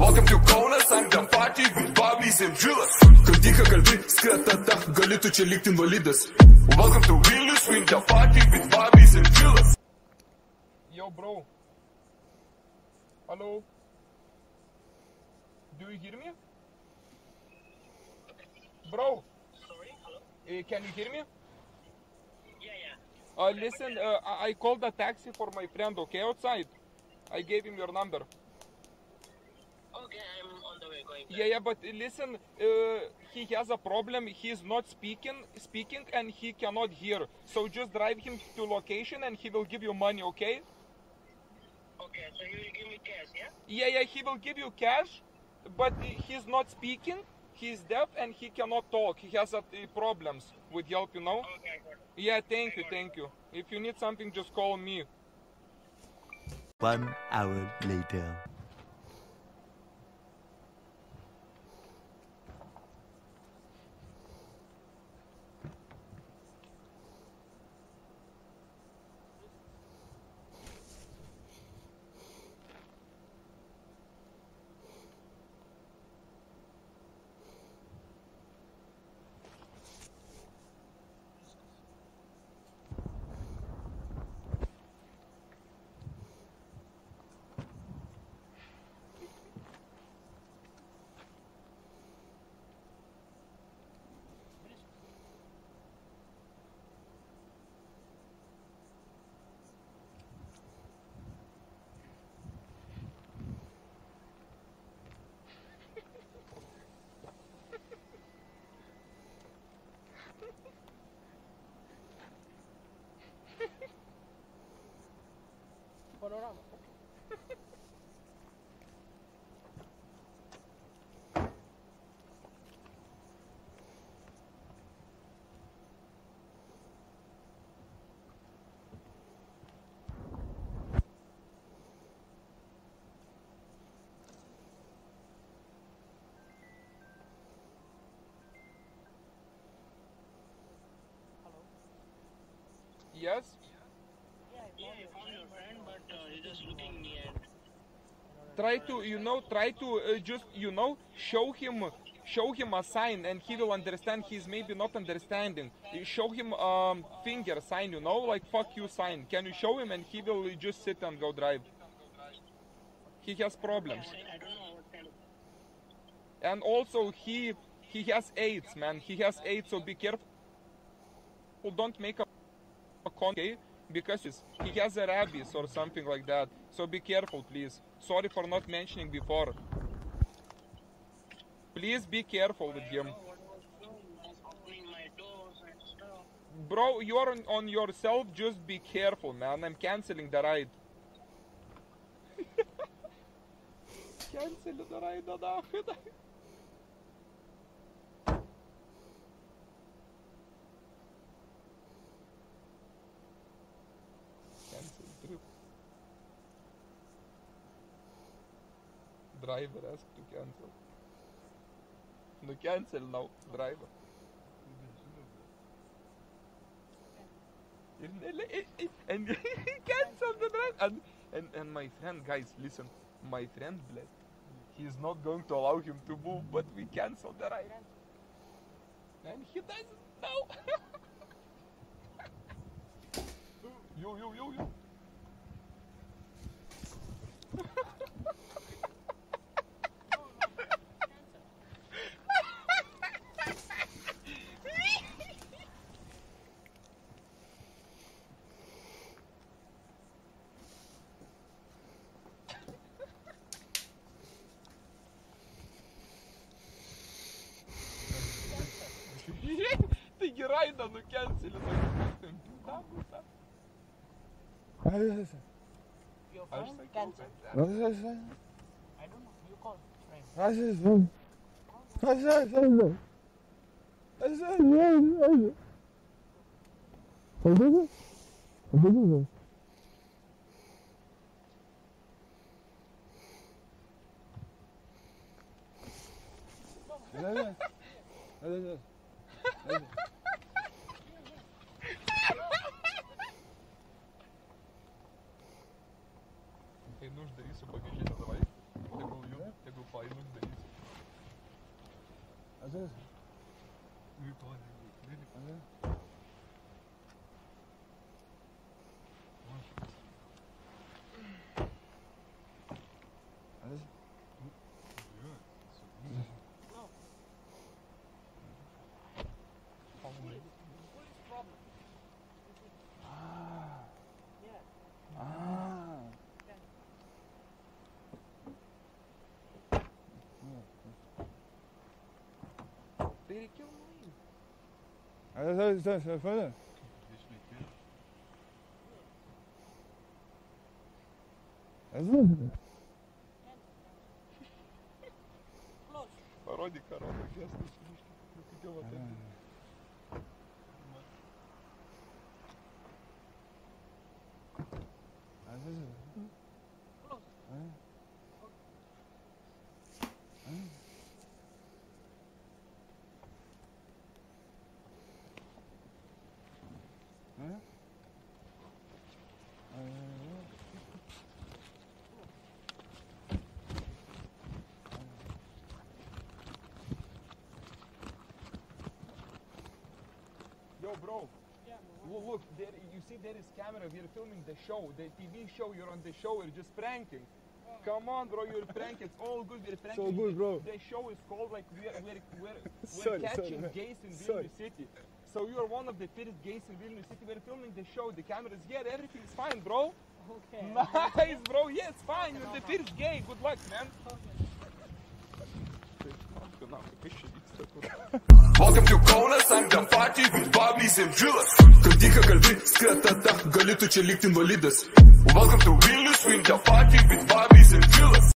Welcome to Kaunas, I'm the party with Barbies and drillers. Kaip dyka kalbi, skratata, gali tu čia likti invalidas. Welcome to Vilnius, with the party with Barbies and drillers. Yo, bro. Hello. Do you hear me? Bro. Sorry, hello? Uh, can you hear me? Yeah, yeah. Uh, listen, uh, I- I called a taxi for my friend, okay, outside. I gave him your number. Okay, I'm on the way going. Yeah, yeah, but listen, uh, he has a problem. He's not speaking, speaking, and he cannot hear. So just drive him to location, and he will give you money, okay? Okay, so he will give me cash, yeah? Yeah, yeah, he will give you cash, but he's not speaking. He's deaf and he cannot talk. He has uh, problems with help, you know. Okay, I got it. Yeah, thank you, thank you. If you need something, just call me. One hour later. Panorama. Yes? Try to, you know, try to uh, just, you know, show him, show him a sign, and he will understand. He's maybe not understanding. Show him um finger sign, you know, like fuck you sign. Can you show him, and he will just sit and go drive. He has problems. And also he he has AIDS, man. He has AIDS, so be careful. Don't make a, a con, okay? Because he's- he has a rabies or something like that. So be careful, please. Sorry for not mentioning before. Please be careful with him. Bro, you're on, on yourself. Just be careful, man. I'm canceling the ride. Cancel the ride, Driver asked to cancel. No cancel now, driver. And, he canceled the drive. And, and, and my friend, guys, listen. My friend, bled. He's not going to allow him to move, but we canceled the ride. And he doesn't know. yo, yo, yo, yo. Taigi raidą nukencelino. Da, da. Your Aš friend sakiau, cancel. kad ne. I don't know. You call friend. nu uždarysiu bagažinę, davai. Tegul jų, tegul failų uždarysiu. Aziz. Às vezes? ele aqui, eu não lembro. Пародия корова, я слышу, что ты вот это. А, Yo, bro. Look, look there, you see there is camera. We're filming the show. The TV show. You're on the show. We're just pranking. Come on, bro. You're pranking. It's all good. We're pranking. all good, bro. The show is called like we're we're we're, we're Sorry, catching sorry, gays in Sorry. Vilnius City. So you are one of the fittest gays in Vilnius City. We're filming the show. The camera is here. is fine, bro. Okay. Nice, bro. Yeah, it's fine. You're the fittest gay. Good luck, man. Welcome to Kaunas, I'm the party įsižiūrės, kad dyka kalbi, skretata, galėtų čia likti invalidas. Welcome to Vilnius, Vinta Party, with Barbies and Villas.